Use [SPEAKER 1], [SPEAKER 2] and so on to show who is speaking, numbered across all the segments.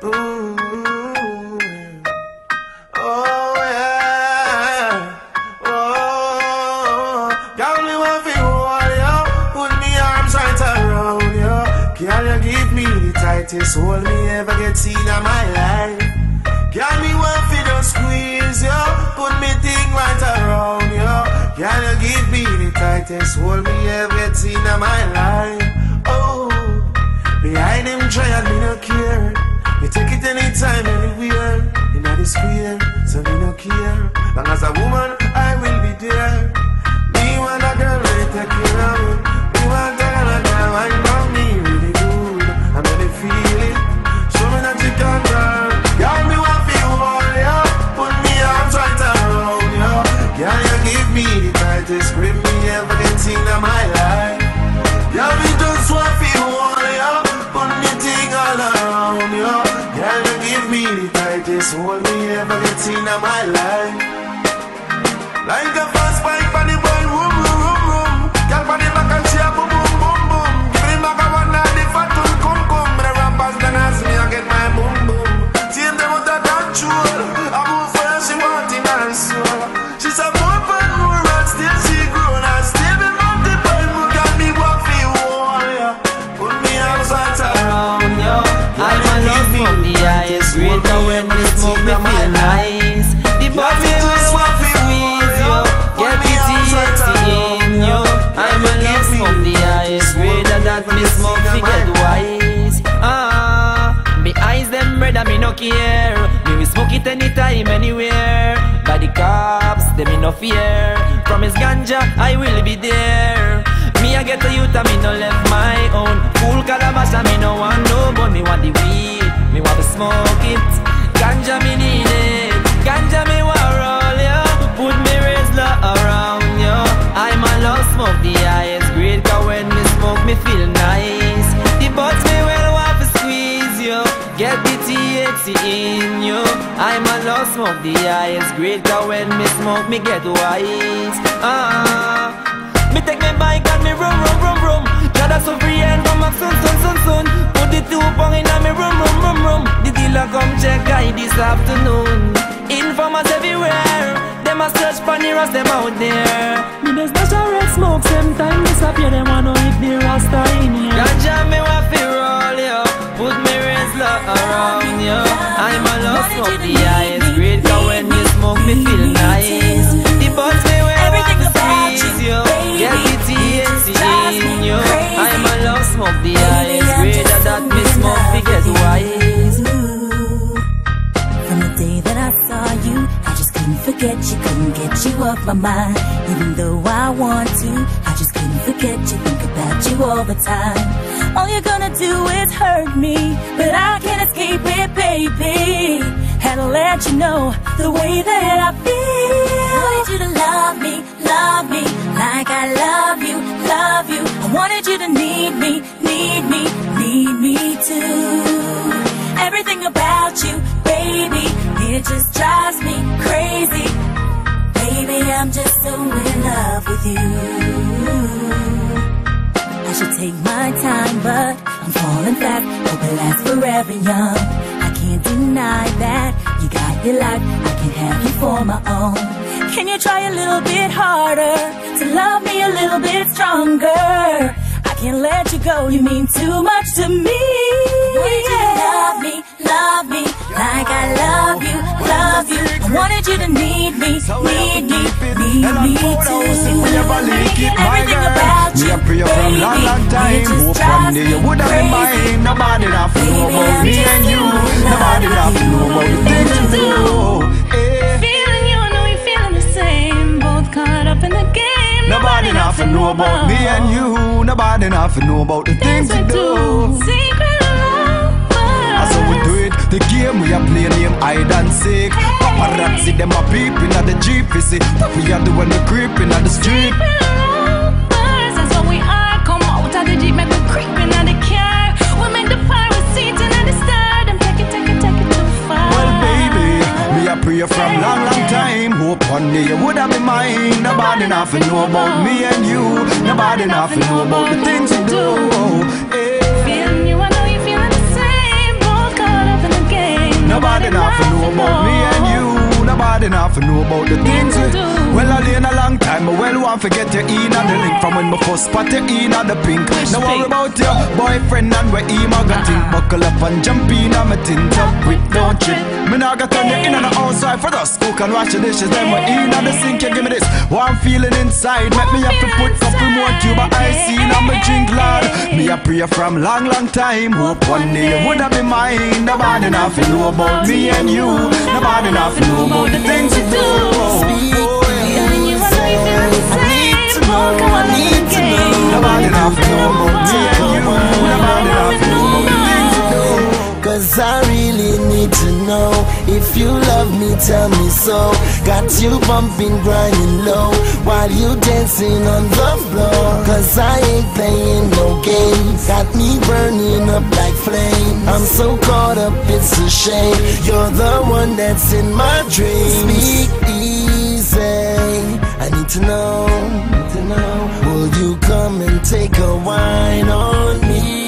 [SPEAKER 1] Oh yeah. Oh. Girl, me want to hold you. Put me arms right around you. Can you give me the tightest hold me ever get seen in my life? Can me want to just squeeze you? Put me thing right around you. Can you give me the tightest hold me ever get seen in my life? Oh. Behind them trial, me no care. Me take it anytime, anywhere. In the square, so me no care. Long as a woman, I will in my life.
[SPEAKER 2] Care. Me will smoke it anytime, anywhere. By the cops, them me no fear. From his ganja, I will be there. Me I get a youth and me no left my own. Full calabash and me no want no But me want the weed, me want to smoke it. Ganja me need it. Ganja me want roll yo Put me Rizla around yo I'm a love smoke the highest grade. Cause when me smoke me feel nice smoke the highest grade Cause when me smoke me get wise. Ah me take me bike and me rum rum rum rum. Jada so free and come up soon soon soon soon Put the two pong in me rum rum rum rum. The dealer come check guy this afternoon. Informers everywhere. Them a search for the rest them out there.
[SPEAKER 3] Me just dash a red smoke, same time disappear. Them wanna know if the rasta in here.
[SPEAKER 2] Ganja me want fi roll yo. Put me Rizla around yo. I'm a love smoke the Cause when me feel nice. The buds me well want to squeeze yo. Get the THC in yo. I'm a love smoke the grade And that me smoke fi get wise.
[SPEAKER 4] From the day that I saw you, I just couldn't forget you, couldn't get you off my mind. Even though I want to, I just couldn't forget you, think about you all the time. All you're gonna do is hurt me, but I can't escape it, baby. Had to let you know the way that I feel. Wanted you to love me, love me, like I love you, love you. I wanted you to need me, need me, need me too. Everything about you, baby, it just drives me crazy. Baby, I'm just so in love with you. I should take my time, but I'm falling fast. Hope it lasts forever young. Deny that you got your life. I can have you for my own. Can you try a little bit harder to love me a little bit stronger? I can't let you go. You mean too much to me. Wanted you love me, love me like I love you, love you. I wanted you to need me, need me, need me too. Everything about
[SPEAKER 5] Me
[SPEAKER 4] you,
[SPEAKER 5] from long, long
[SPEAKER 4] baby,
[SPEAKER 5] time.
[SPEAKER 4] it just
[SPEAKER 5] Hope
[SPEAKER 4] drives me
[SPEAKER 5] you would have been
[SPEAKER 4] crazy.
[SPEAKER 5] mine. Nobody not know about me and you. Nobody not
[SPEAKER 4] with
[SPEAKER 5] know about the things you do.
[SPEAKER 6] Feeling you, I know we feeling the same. Both caught up in the game.
[SPEAKER 5] Nobody not know about me and you. Nobody not know about the things
[SPEAKER 6] we
[SPEAKER 5] do.
[SPEAKER 6] Secret
[SPEAKER 5] The game we are playing name hide and seek. Paparazzi them a peeping at the jeep. You see what we are doing the creeping at the street.
[SPEAKER 6] That's what we are. Come out of the jeep, make we creeping on the car. We make the and the star. Them take it, take it, take it too far.
[SPEAKER 5] Well, baby, me a pray from long, long time. Hope one day you would have been mine. Nobody nothing know about me and you. Nobody nothing know about the things you do. Eh.
[SPEAKER 6] Nobody enough to know about me and you. Nobody enough to know about the things we do
[SPEAKER 5] want to get you in a long time. Well, won't forget your ease on the link from when my first spot you in on the pink. Now worry about your boyfriend and where he got think. Buckle up and jump in on my tint up quick, don't trip. Me nah got turn you in on the outside for us. Cook and wash the dishes, then we in on the sink. You give me this. What I'm feeling inside, make me have to put couple more cube of ice in on my drink, Lord. Me a pray from long, long time. Hope one day you woulda be mine. Nobody nothing know about me and you. Nobody nothing know about the things you do. Oh,
[SPEAKER 6] And you and I feel the same. Oh,
[SPEAKER 7] Cause I really need to know if you love me, tell me so. Got you bumping, grinding low while you dancing on the floor. Cause I ain't playing no games. Got me burning up like flame. I'm so caught up, it's a shame. You're the one that's in my dreams. Speak easy. I need to know. Need to know. Will you come and take a wine on me?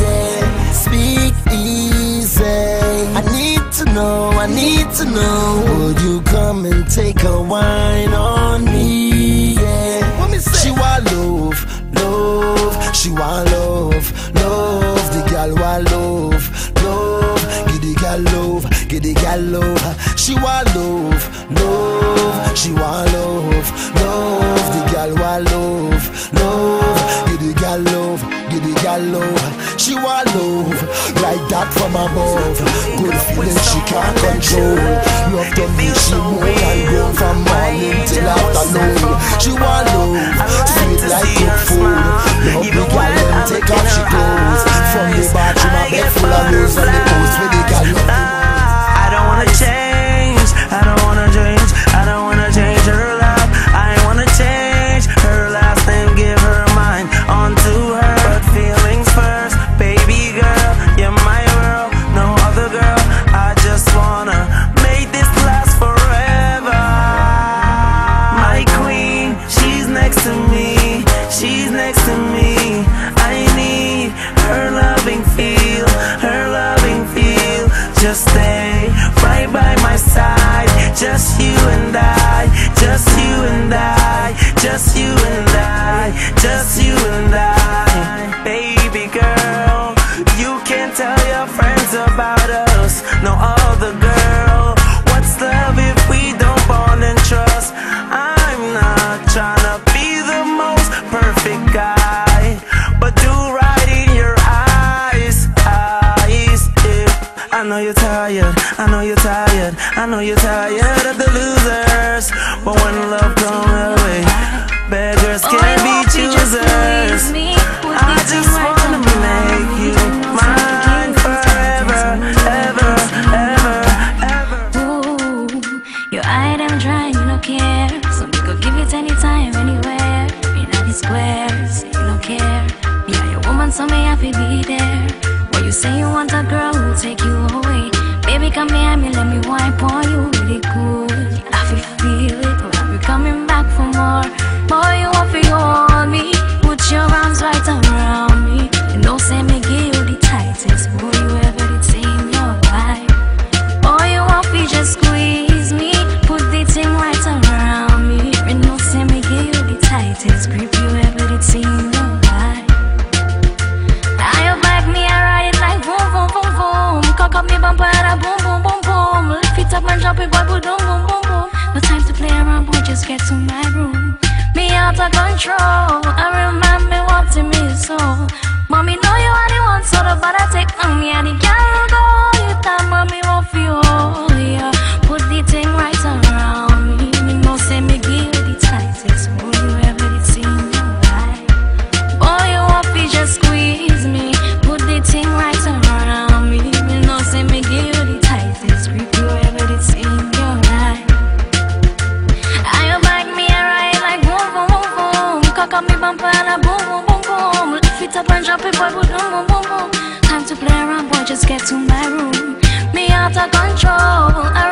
[SPEAKER 7] Yeah. Speak easy. I need to know, I need to know. Will you come and take a wine on me? Yeah. What me say? She want love, love. She want love, love. The girl want love, love. Give the girl love, give the girl love. She want love, love. She want love, love. The girl want love, love. Give the girl love, give the girl love. She want love, like that from above. Good feeling she can't control. Love to me, she more and go from morning till afternoon. She want love, sweet like cook food. Love the girl them take off she clothes. From the bathroom, and the
[SPEAKER 1] just you and I, just you and I. I know you're tired, I know you're tired, I know you're tired of the losers. But when love comes your way, beggars can be choosers. I just wanna make you
[SPEAKER 6] See no time to play around, boy, just get to my room. Me out of control, I remind boy, boom boom boom boom. Time to play around, boy, just get to my room. Me out of control. I